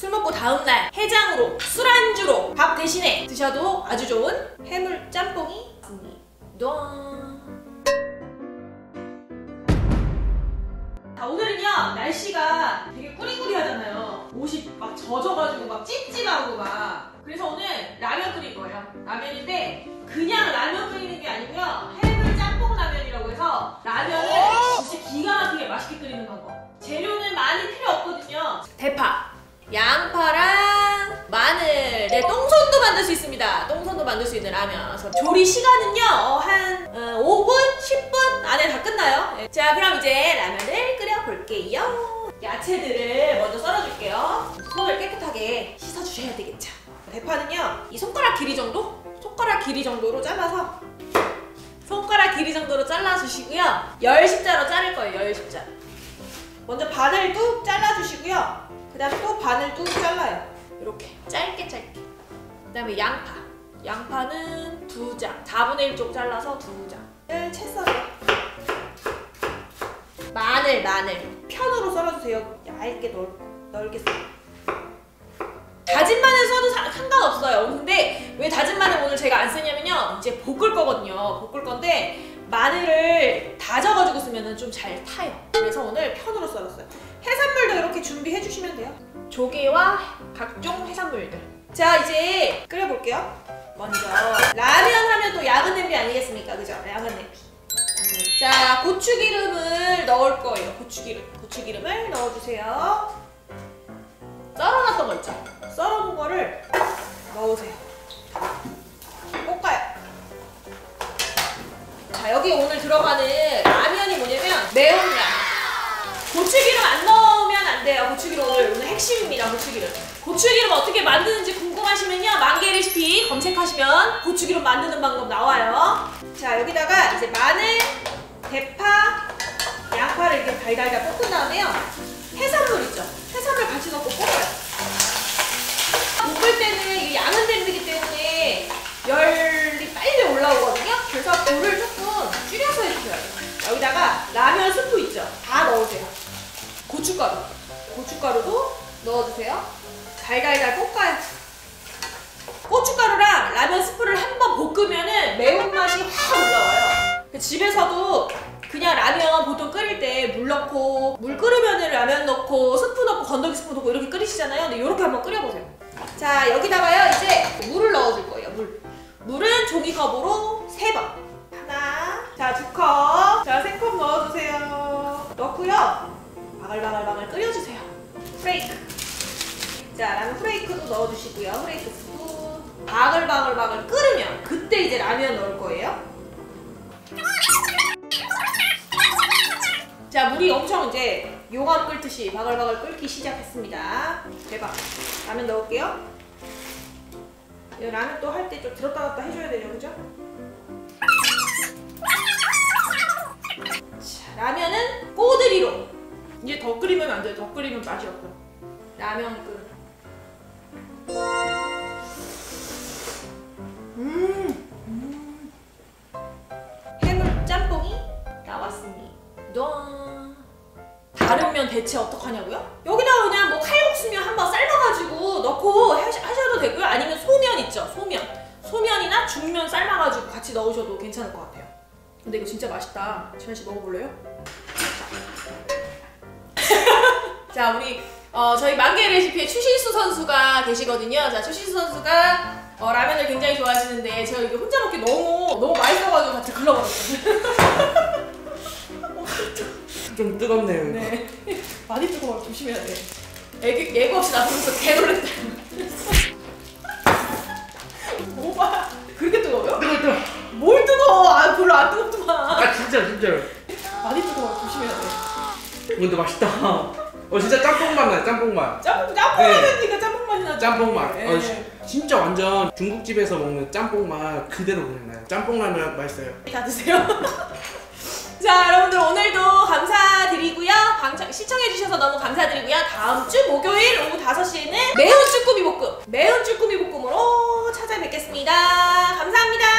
술 먹고 다음날 해장으로 술안주로 밥 대신에 드셔도 아주 좋은 해물 짬뽕이 있습니다. 자, 오늘은요 날씨가 되게 꾸리꾸리하잖아요. 옷이 막 젖어가지고 막 찝찝하고 막 그래서 오늘 라면 끓일 거예요. 라면인데 그냥 라면 끓이는 게 아니고요 해물 짬뽕 라면이라고 해서 라면을 진짜 기가 막히게 맛있게 끓이는 방법. 재료는 많이 필요 없거든요. 양파랑 마늘, 네 똥손도 만들 수 있습니다. 똥손도 만들 수 있는 라면. 조리 시간은요 어, 한 어, 5분, 10분 안에 다 끝나요. 네. 자 그럼 이제 라면을 끓여 볼게요. 야채들을 먼저 썰어줄게요. 손을 깨끗하게 씻어주셔야 되겠죠. 대파는요 이 손가락 길이 정도? 손가락 길이 정도로 잘라서 손가락 길이 정도로 잘라주시고요. 열 십자로 자를 거예요. 열 십자. 먼저 반을 뚝 잘라주시고요. 그 다음에 또 반을 뚝 잘라요. 이렇게 짧게 짧게. 그 다음에 양파. 양파는 두 장. 4분의 1쪽 잘라서 두 장을 채 썰어요. 마늘, 마늘. 편으로 썰어주세요. 얇게 넓, 넓게 썰어. 다진 마늘 써도 사- 상관없어요. 근데 왜 다진 마늘 오늘 제가 안 쓰냐면요. 이제 볶을 거거든요. 볶을 건데 마늘을 다져가지고 쓰면 좀 잘 타요. 그래서 오늘 편으로 썰었어요. 해산물도 이렇게 준비해 주시면 돼요. 조개와 각종 해산물들. 자 이제 끓여볼게요. 먼저 라면 하면 또 야근 냄비 아니겠습니까? 그죠? 야근 냄비. 자 고추기름을 넣을 거예요. 고추기름. 고추기름을 넣어주세요. 썰어놨던 거 있죠? 썰어놓은 거를 넣으세요. 볶아요. 자 여기 오늘 들어가는 매운 라면. 고추기름 안 넣으면 안 돼요. 고추기름 오늘 오늘 핵심입니다. 고추기름. 고추기름 어떻게 만드는지 궁금하시면요. 만개 레시피 검색하시면 고추기름 만드는 방법 나와요. 자 여기다가 이제 마늘, 대파, 양파를 이렇게 달달달 볶은 다음에요. 해산물 있죠? 해산물 같이 넣고 볶아요. 볶을 때는 이게 양은 냄비기 때문에 열이 빨리 올라오거든요. 그래서 불을 조금 달달달 볶아요. 고춧가루랑 라면 스프를 한번 볶으면은 매운맛이 확 올라와요. 집에서도 그냥 라면 보통 끓일 때 물 넣고 물 끓으면 라면 넣고 스프 넣고 건더기 스프 넣고 이렇게 끓이시잖아요. 근데 이렇게 한번 끓여보세요. 자 여기다가요 이제 물을 넣어줄 거예요. 물. 물은 종이컵으로 세 번. 하나, 자 두 컵, 자 세 컵 넣어주세요. 넣고요. 바글바글바글 끓여주세요. 프레이크. 자 라면 프레이크도 넣어주시고요. 프레이크 스푼. 바글바글바글 끓으면 그때 이제 라면 넣을 거예요. 자 물이 엄청 이제 용암 끓듯이 바글바글 끓기 시작했습니다. 대박. 라면 넣을게요. 이 라면 또 할 때 좀 들었다 놨다 해줘야 되죠, 그죠? 자, 라면은 꼬드리로. 이제 더 끓이면 안 돼요. 더 끓이면 맛이 없어요. 라면 끓. 대체 어떡하냐고요? 여기다가 그냥 뭐 칼국수면 한번 삶아가지고 넣고 하셔도 되고요. 아니면 소면 있죠, 소면. 소면이나 중면 삶아가지고 같이 넣으셔도 괜찮을 것 같아요. 근데 이거 진짜 맛있다. 지현 씨 먹어볼래요? 자, 우리 어, 저희 만개 레시피에 추신수 선수가 계시거든요. 자, 추신수 선수가 어, 라면을 굉장히 좋아하시는데 제가 이게 혼자 먹기 너무 너무 맛있어가지고 같이 글러버렸어요. 좀 뜨겁네요. 네. 많이 뜨거워 조심해야 돼. 애기 예고 없이 나서면서 개 놀랬다. 오빠 그렇게 뜨거워요? 뜨거 뜨거. 뭘 뜨거워? 아 별로 안 뜨겁더만. 아 진짜 진짜요. 많이 뜨거워 조심해야 돼. 근데 맛있다. 어 진짜 짬뽕 맛 나요. 짬뽕 맛. 짬뽕 짬뽕 네. 하면니까 짬뽕 맛이 나죠. 짬뽕 맛. 네. 어, 시- 진짜 완전 중국집에서 먹는 짬뽕 맛 그대로 그냥 나요. 짬뽕 라면 맛있어요. 다 드세요. 자 여러분들 오늘도 감사드리고요. 시청해주셔서 너무 감사드리고요. 다음 주 목요일 오후 5시에는 매운 쭈꾸미 볶음, 매운 쭈꾸미 볶음으로 찾아뵙겠습니다. 감사합니다.